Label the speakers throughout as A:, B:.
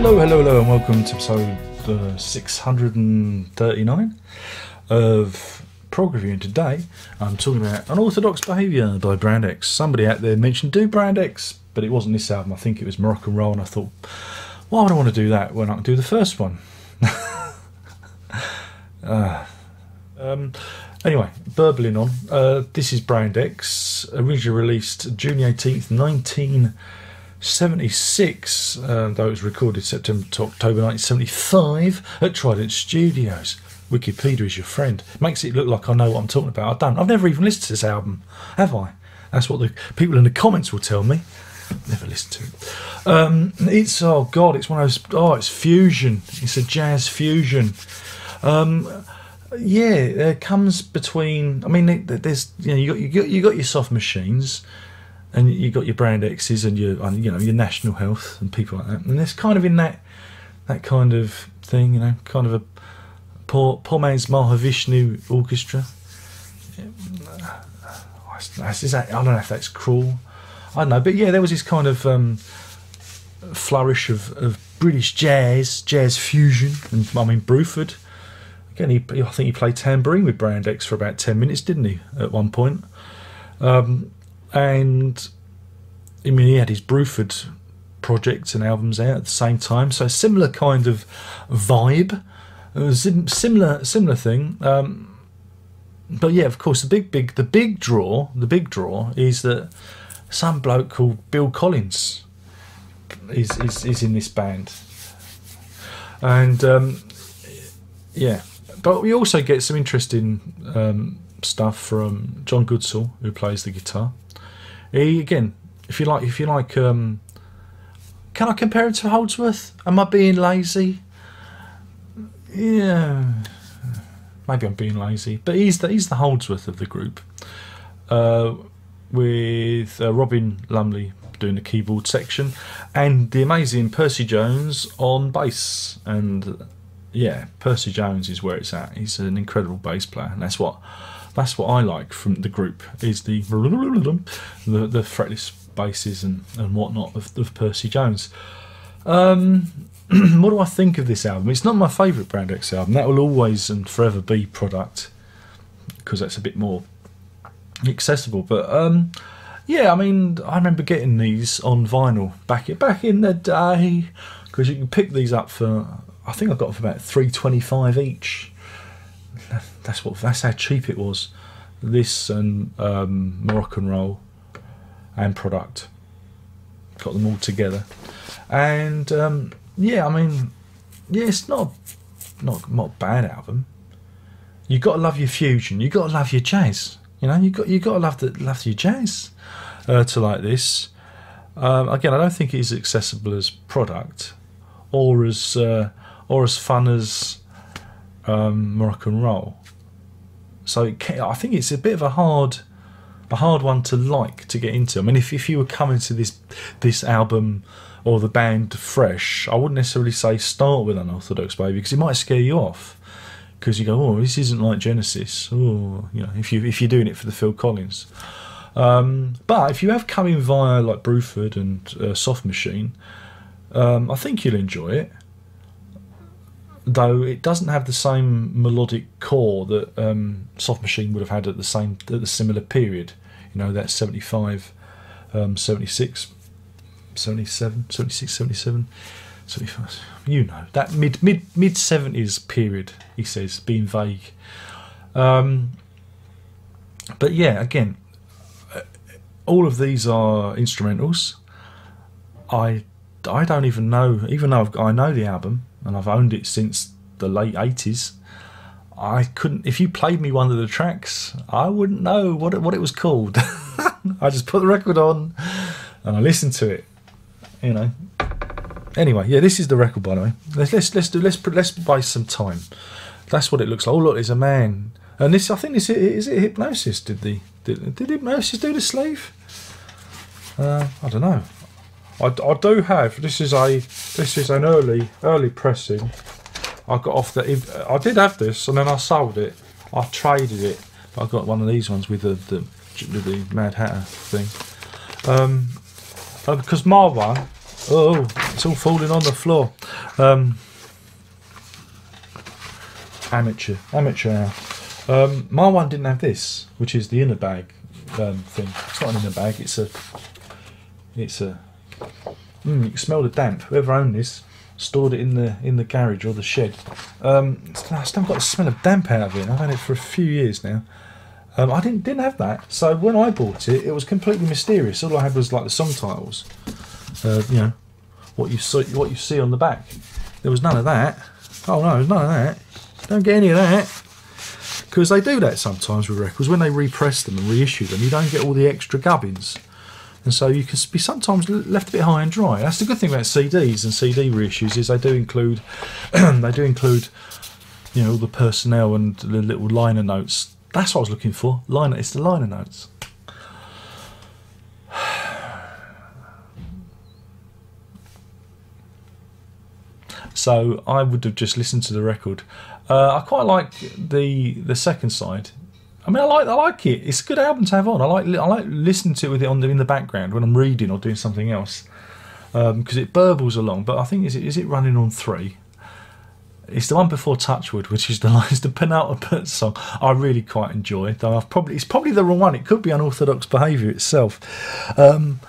A: Hello, hello, hello, and welcome to episode uh, 639 of Prog Review. And today I'm talking about Unorthodox Behaviour by Brand X. Somebody out there mentioned do Brand X, but it wasn't this album. I think it was Moroccan Roll, and I thought, why would I want to do that when I can do the first one? uh, um, anyway, burbling on. Uh, this is Brand X, originally released June 18th, 1976, uh, though it was recorded September to October 1975 at Trident Studios. Wikipedia is your friend. Makes it look like I know what I'm talking about. I don't. I've never even listened to this album, have I? That's what the people in the comments will tell me. Never listened to it. Um, it's oh god, it's one of those. Oh, it's fusion. It's a jazz fusion. Um, yeah, it comes between. I mean, there's you know you got you got you got your soft machines, and you got your brand X's and your you know your national health and people like that. And it's kind of in that that kind of thing, you know, kind of a poor poor man's Mahavishnu orchestra. Is that, I don't know if that's cruel. I don't know, but yeah, there was this kind of um, flourish of, of British jazz, jazz fusion, and I mean Bruford. Again, he, I think he played tambourine with Brand X for about ten minutes, didn't he? At one point, um, and I mean he had his Bruford projects and albums out at the same time, so similar kind of vibe, similar similar thing. Um, but yeah, of course, the big big the big draw, the big draw is that some bloke called Phil Collins is is, is in this band, and um, yeah, but we also get some interesting um, stuff from John Goodsall, who plays the guitar. Again, if you like, if you like, um, can I compare it to Holdsworth? Am I being lazy? Yeah, maybe I'm being lazy, but he's the he's the Holdsworth of the group, uh, with uh, Robin Lumley doing the keyboard section, and the amazing Percy Jones on bass and yeah, Percy Jones is where it's at. He's an incredible bass player, and that's what that's what I like from the group is the the, the fretless basses and, and whatnot of, of Percy Jones. Um, what do I think of this album? It's not my favourite Brand X album. That will always and forever be product because that's a bit more accessible. But um, yeah, I mean, I remember getting these on vinyl back back in the day because you can pick these up for I think I got for about three twenty five each. That's what. That's how cheap it was. This and um, Moroccan roll and product. Got them all together, and um, yeah, I mean, yeah, it's not not not bad album. You got to love your fusion. You got to love your jazz. You know, you got you got to love the love your jazz uh, to like this. Um, again, I don't think it is accessible as product or as uh, or as fun as um, Moroccan roll. So I think it's a bit of a hard, a hard one to like to get into. I mean, if if you were coming to this this album or the band fresh, I wouldn't necessarily say start with Unorthodox Baby because it might scare you off. Because you go, oh, this isn't like Genesis. Oh, you know, if you if you're doing it for the Phil Collins. Um, but if you have come in via like Bruford and uh, Soft Machine, um, I think you'll enjoy it though it doesn't have the same melodic core that um, Soft Machine would have had at the same at the similar period. You know, that 75, um, 76, 77, 76, 77, 75. You know, that mid mid mid 70s period, he says, being vague. Um, but yeah, again, uh, all of these are instrumentals. I I don't even know, even though I've, I know the album, and I've owned it since the late 80s. I couldn't. If you played me one of the tracks, I wouldn't know what it, what it was called. I just put the record on and I listened to it. You know. Anyway, yeah, this is the record by the way. Let's let's let's do let's let's waste some time. That's what it looks like. Oh look, there's a man, and this I think this is it. Hipgnosis did the did, did Hipgnosis do the sleeve? Uh, I don't know. I, I do have. This is a this is an early early pressing. I got off the. I did have this, and then I sold it. I traded it. I got one of these ones with the the, the Mad Hatter thing. Um, uh, because my one, Oh, it's all falling on the floor. Um, amateur, amateur hour. Um, my one didn't have this, which is the inner bag um, thing. It's not an inner bag. It's a. It's a. Mm, you can smell the damp. Whoever owned this stored it in the in the garage or the shed. Um, I still got the smell of damp out of it. I've had it for a few years now. Um, I didn't didn't have that. So when I bought it, it was completely mysterious. All I had was like the song titles. Uh, you know, what you see what you see on the back. There was none of that. Oh no, none of that. Don't get any of that. Because they do that sometimes with records. When they repress them and reissue them, you don't get all the extra gubbins. And so you can be sometimes left a bit high and dry. That's the good thing about CDs and CD reissues is they do include they do include you know all the personnel and the little liner notes. That's what I was looking for. Liner it's the liner notes. So I would have just listened to the record. Uh, I quite like the the second side. I mean, I like I like it. It's a good album to have on. I like I like listening to it with it on the, in the background when I'm reading or doing something else because um, it burbles along. But I think is it is it running on three? It's the one before Touchwood, which is the is the penultimate song. I really quite enjoy. Though I've probably it's probably the wrong one. It could be unorthodox behaviour itself. Um,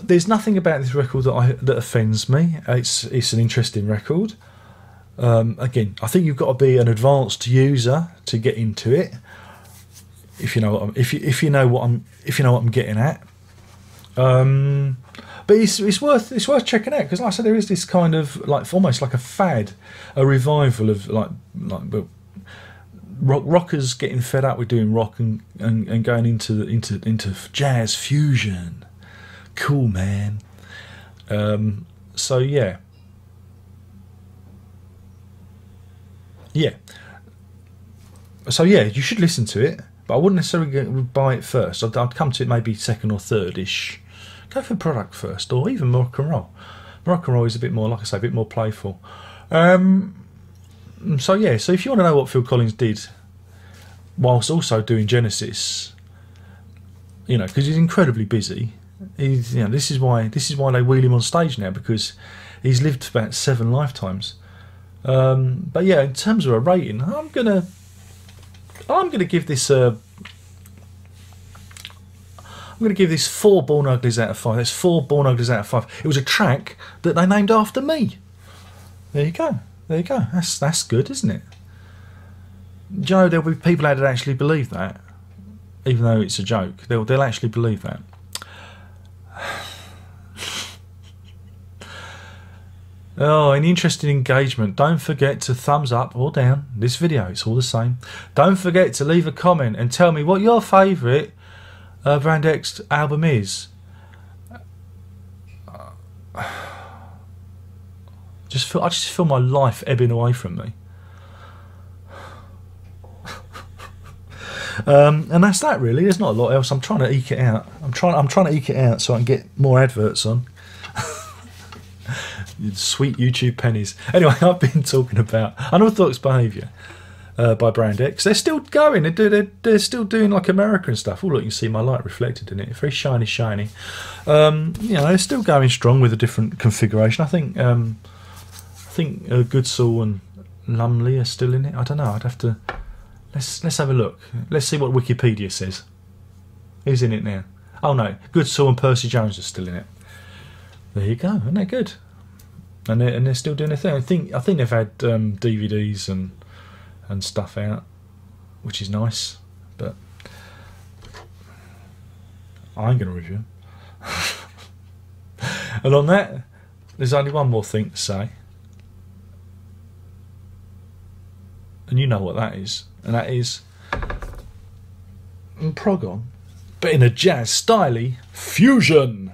A: there's nothing about this record that I, that offends me. It's it's an interesting record. Um, again, I think you've got to be an advanced user to get into it if you know what I'm, if you if you know what I'm if you know what I'm getting at. Um, but it's, it's worth it's worth checking out because like I said there is this kind of like almost like a fad, a revival of like like rock, rockers getting fed up with doing rock and, and, and going into into into jazz fusion. Cool man. Um, so yeah. Yeah. So yeah, you should listen to it. But I wouldn't necessarily buy it first. I'd, I'd come to it maybe second or third ish. Go for product first, or even rock and roll. Rock and roll is a bit more, like I say, a bit more playful. Um, so yeah, so if you want to know what Phil Collins did, whilst also doing Genesis, you know, because he's incredibly busy. He's, you know, this is why this is why they wheel him on stage now because he's lived about seven lifetimes. Um, but yeah, in terms of a rating, I'm gonna I'm going to give this a. I'm going to give this four Born Uglies out of five. That's four Born Uglies out of five. It was a track that they named after me. There you go. There you go. That's that's good, isn't it? Do you know there'll be people out that actually believe that, even though it's a joke. They'll they'll actually believe that. Oh, any interest in engagement, don't forget to thumbs up or down this video. It's all the same. Don't forget to leave a comment and tell me what your favourite uh, Brand X album is. Just feel, I just feel my life ebbing away from me. um, and that's that really. There's not a lot else. I'm trying to eke it out. I'm trying. I'm trying to eke it out so I can get more adverts on sweet YouTube pennies. Anyway, I've been talking about unorthodox behaviour uh, by Brand X. They're still going. They do. They're, they're still doing like American stuff. Oh look, you can see my light reflected in it. Very shiny, shiny. Um, you know, they're still going strong with a different configuration. I think. Um, I think uh, Goodsall and Lumley are still in it. I don't know. I'd have to. Let's let's have a look. Let's see what Wikipedia says. Who's in it now? Oh no, Goodsall and Percy Jones are still in it. There you go. Isn't that good? And they're, and they're still doing their thing. I think I think they've had um, DVDs and and stuff out, which is nice. But I ain't gonna review. and on that, there's only one more thing to say, and you know what that is, and that is prog on, but in a jazz styly fusion.